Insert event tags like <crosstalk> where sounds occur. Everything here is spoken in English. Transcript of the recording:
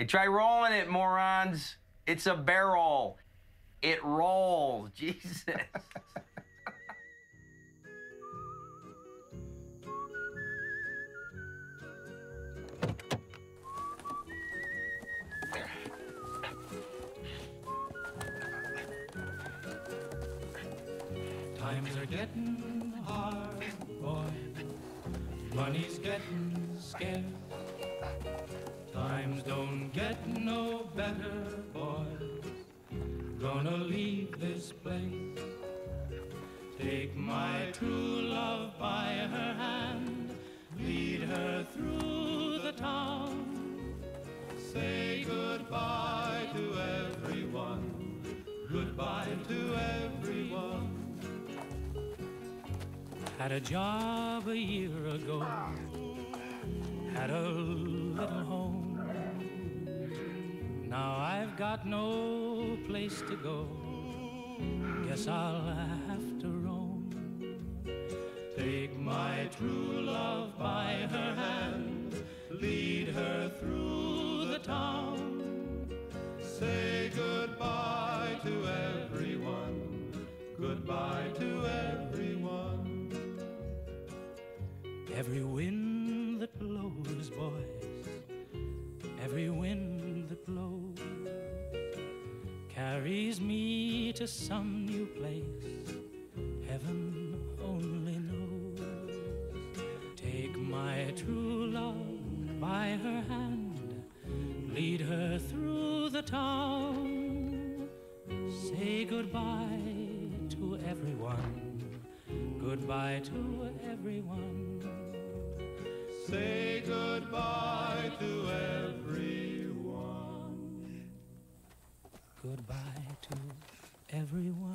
Hey, try rolling it, morons. It's a barrel. It rolls. <laughs> Jesus. Times are getting hard, boy. Money's getting scarce. Times don't get no better, boy. Gonna leave this place. Take my true love by her hand, lead her through the town. Say goodbye to everyone, goodbye to everyone. Had a job a year ago, had a little home. Now I've got no place to go. Guess I'll have to roam. Take my true love by her hand, lead her through the town. Say goodbye to everyone, goodbye to everyone. Every wind that blows, boys, every wind carries me to some new place. Heaven only knows. Take my true love by her hand, lead her through the town. Say goodbye to everyone, goodbye to everyone. Say goodbye to everyone. Goodbye to everyone.